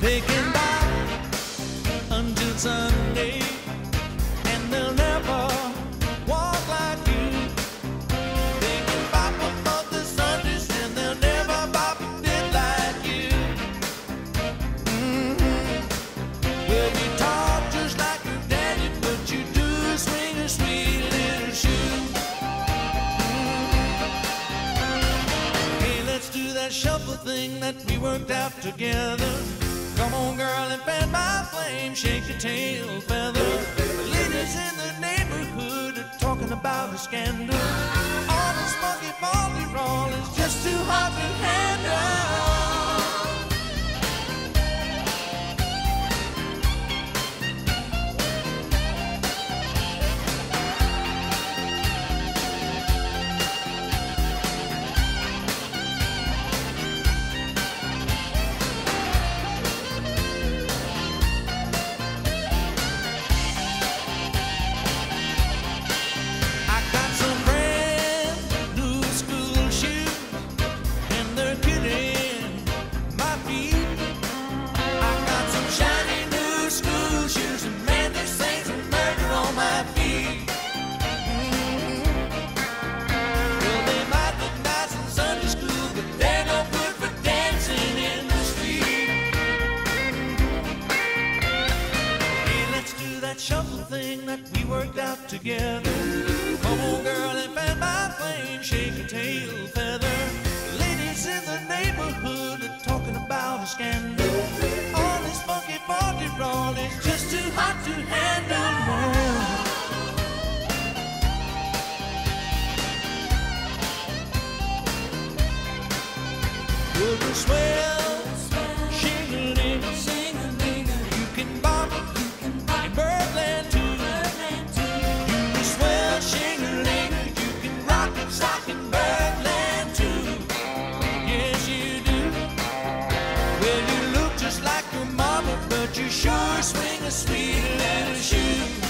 They can until Sunday, and they'll never walk like you. They can bop above the Sundays, and they'll never bop a bit like you. Mhm. Well, you talk just like your daddy, but you do swing sweet little shoe. Hey, let's do that shuffle thing that we worked out together. Come on, girl, and fan my flame, shake your tail feather. Ladies in the neighborhood are talking about a scandal. All this funky faulty roll is just too hot to thing that we worked out together. Come on, girl, and fan my flame, shake a tail feather. Ladies in the neighborhood are talking about a scandal. All this funky party roll is just too hot to handle. Well, the swell, sure swing a sweet little shoe.